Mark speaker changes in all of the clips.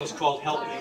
Speaker 1: It's called Help Me.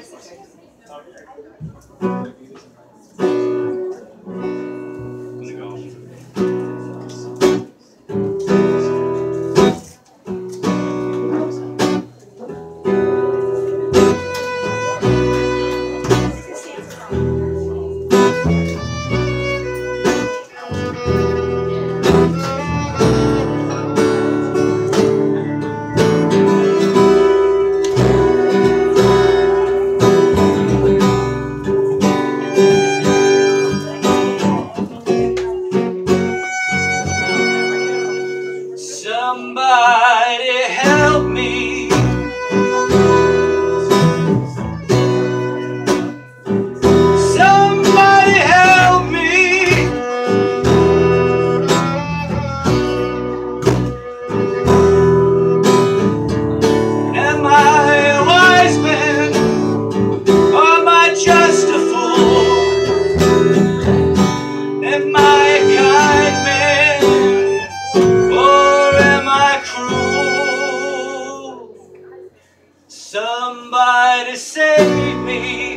Speaker 1: Somebody save me.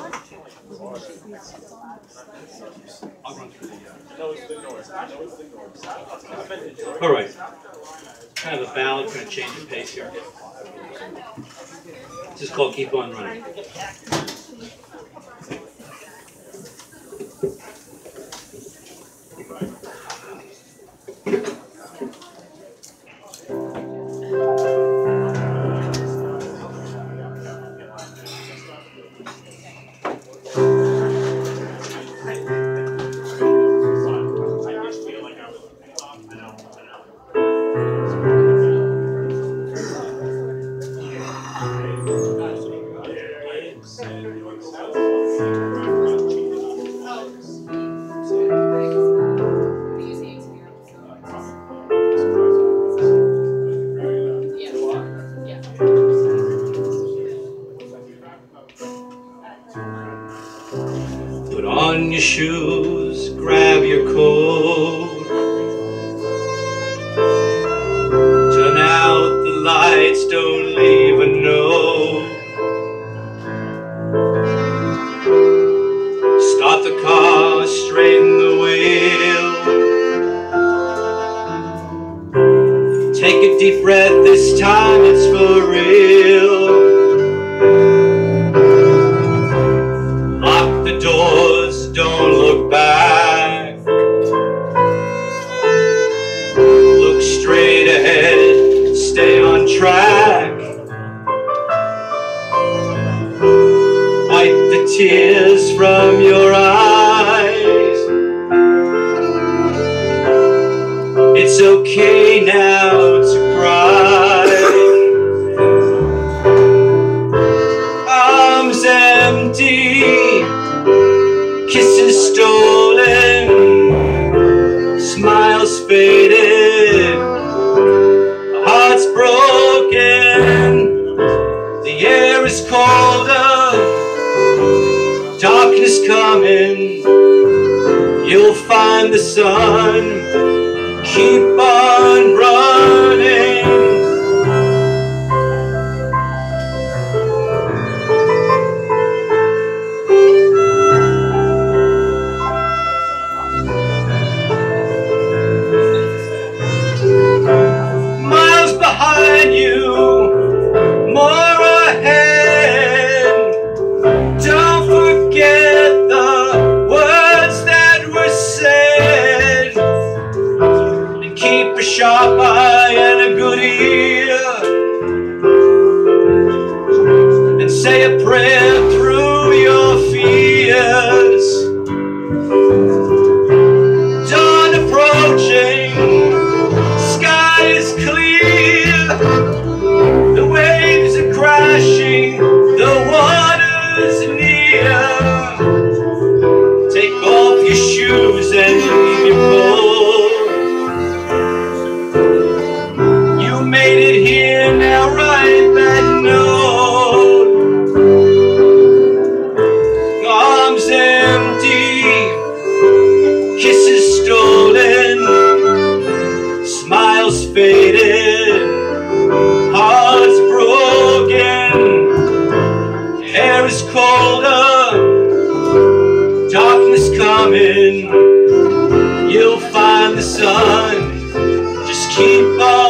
Speaker 1: All right. Kind of a ballad. Going to change the pace here. This is called Keep On Running.
Speaker 2: Put on your
Speaker 1: shoes, grab your coat. Turn out the lights, don't deep breath this time, it's for real. Lock the doors, don't look back. Look straight ahead, stay on track. Wipe the tears from your eyes. is coming. You'll find the sun. Keep on. sharp eye and a good ear and say a prayer. coming. You'll find the sun. Just keep on.